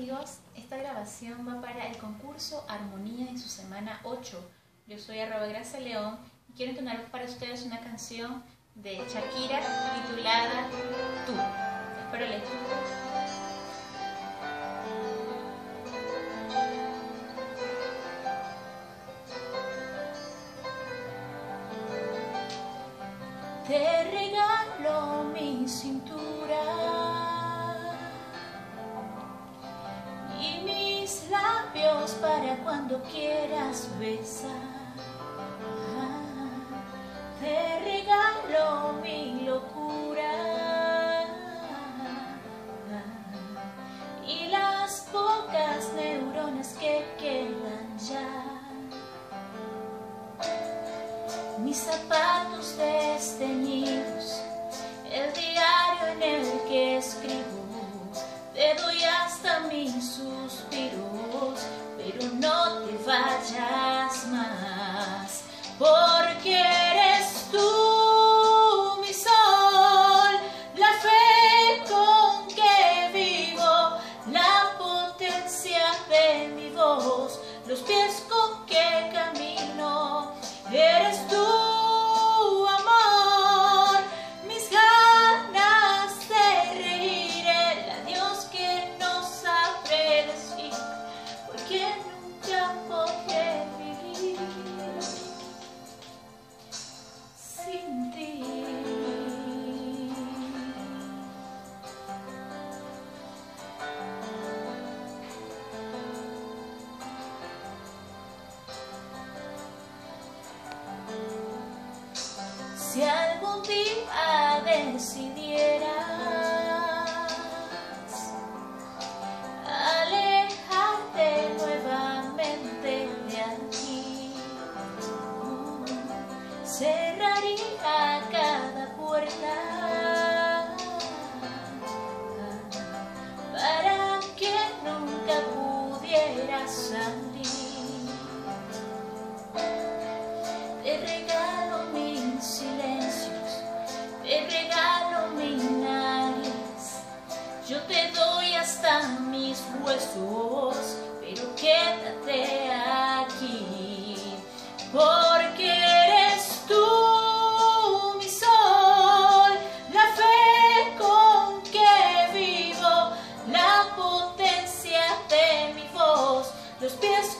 amigos, esta grabación va para el concurso Armonía en su semana 8. Yo soy arroba Gracia León y quiero entonar para ustedes una canción de Shakira titulada Tú. Espero les Te regalo mi cintura cuando quieras besar. te regalo mi locura y las pocas neuronas que quedan ya. Mis zapatos desteñidos, te Si algún día decidieras alejarte nuevamente de aquí, cerraría cada puerta para que nunca pudieras salir. Te doy hasta mis huesos, pero quédate aquí, porque eres tú mi sol, la fe con que vivo, la potencia de mi voz, los pies